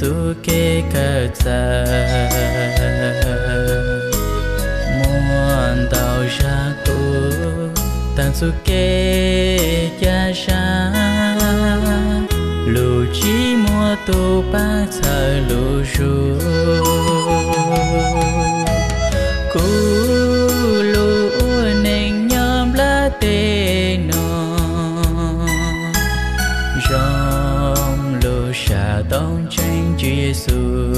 Giêsu kê cờ giờ muôn tàu ra tu tăng su kê cha sa. Lù chi mua tu ba thờ lù ru cú tranh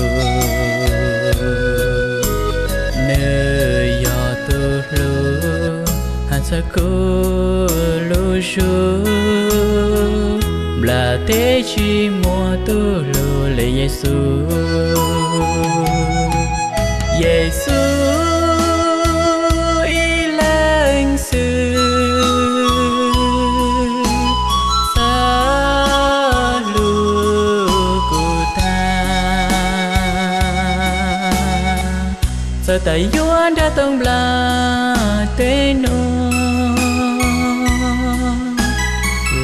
nơi gió tư lù hàn sa cứ lưu ru là thế chi mua tu lù lệ xưa, Giêsu xưa. Giờ tay yuan đã tông bla tê nô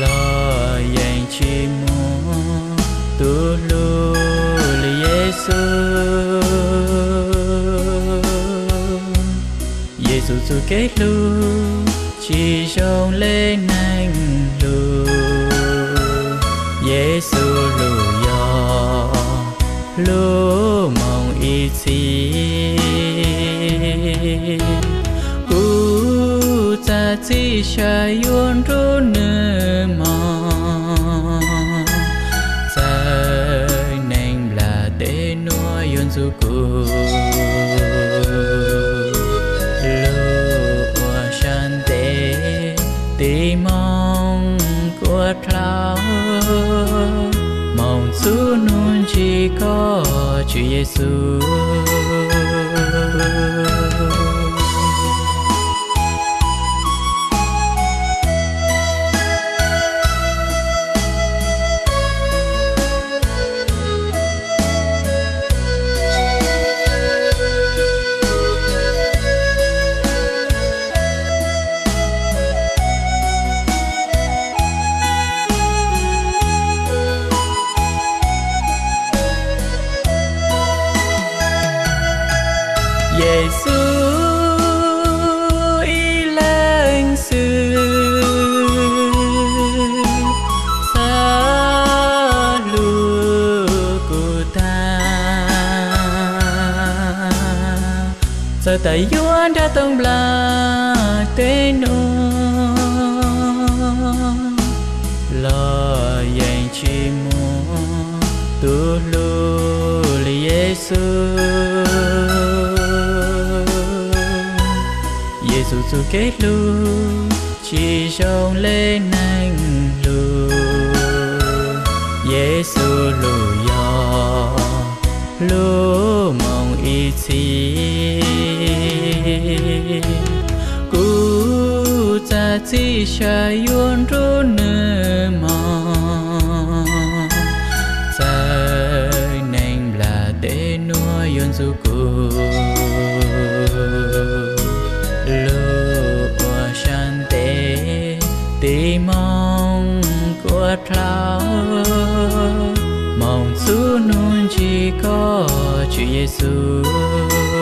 lo dành chi mua tu lu li Giêsu Giêsu su kết lu chỉ trong lên anh lu Giêsu lu yo lu mong ý chí. Si cha yun ru nơ mong ta nên là để nuôi yun su cu. Lúa shan tế tí mong của thao mong su nun chỉ có Chúa Giêsu Giêsu y lãnh xưa xa lù của ta. Giờ tay yuan đã tông là tên nô lo dành chi mua tu lu li Giêsu Giêsu su kết lưu chỉ trong lên anh lu Giêsu lu yo lu mong ý chí cú ta chỉ xa yun ru nơ mong ta nành là để nuôi yun du cu ត់ផ្លោមកសួរនួនជីក៏ជាយេស៊ូវ